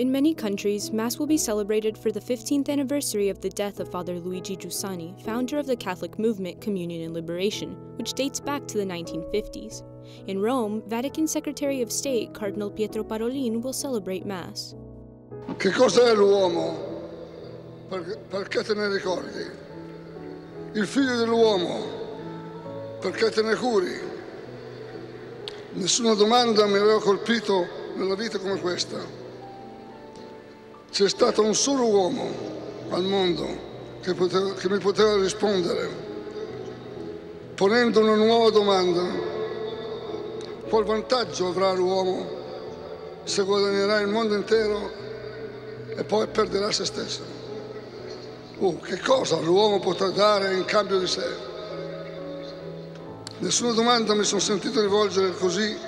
In many countries, Mass will be celebrated for the 15th anniversary of the death of Father Luigi Giussani, founder of the Catholic movement Communion and Liberation, which dates back to the 1950s. In Rome, Vatican Secretary of State Cardinal Pietro Parolin will celebrate Mass. Che cos'è l'uomo? Perché, te ne ricordi? Il figlio dell'uomo? Perché te ne curi? Nessuna domanda mi aveva colpito nella vita come questa. C'è stato un solo uomo al mondo che, poteva, che mi poteva rispondere, ponendo una nuova domanda. Qual vantaggio avrà l'uomo se guadagnerà il mondo intero e poi perderà se stesso? Uh, che cosa l'uomo potrà dare in cambio di sé? Nessuna domanda mi sono sentito rivolgere così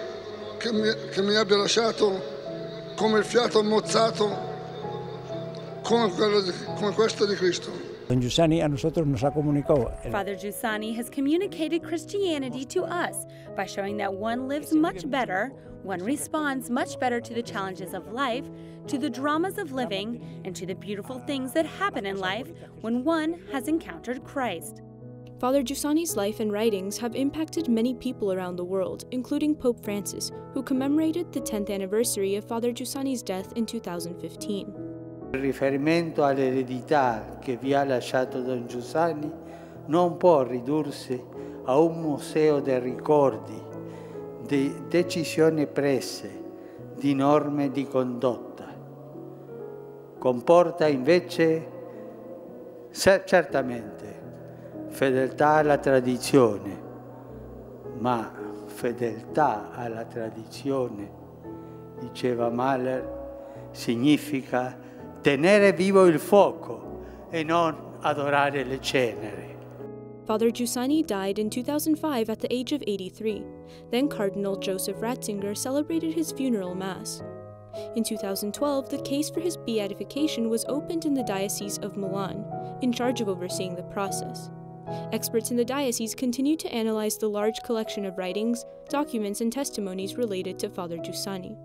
che mi, che mi abbia lasciato come il fiato ammozzato come, di, come questa di Cristo. Don Giussani a nosotros nos ha comunicado. Father Giussani has communicated Christianity to us by showing that one lives much better, one responds much better to the challenges of life, to the dramas of living, and to the beautiful things that happen in life when one has encountered Christ. Father Giussani's life and writings have impacted many people around the world, including Pope Francis, who commemorated the 10th anniversary of Father Giussani's death in 2015. Il riferimento all'eredità che vi ha lasciato Don Giussani non può ridursi a un museo dei ricordi, di decisioni prese, di norme di condotta. Comporta invece certamente fedeltà alla tradizione, ma fedeltà alla tradizione, diceva Mahler, significa tenere vivo il fuoco e non adorare le ceneri. Father Giussani died in 2005 at the age of 83. Then Cardinal Joseph Ratzinger celebrated his funeral mass. In 2012, the case for his beatification was opened in the Diocese of Milan, in charge of overseeing the process. Experts in the diocese continue to analyze the large collection of writings, documents, and testimonies related to Father Giussani.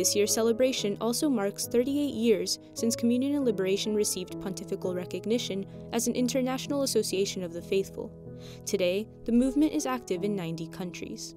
This year's celebration also marks 38 years since Communion and Liberation received pontifical recognition as an international association of the faithful. Today, the movement is active in 90 countries.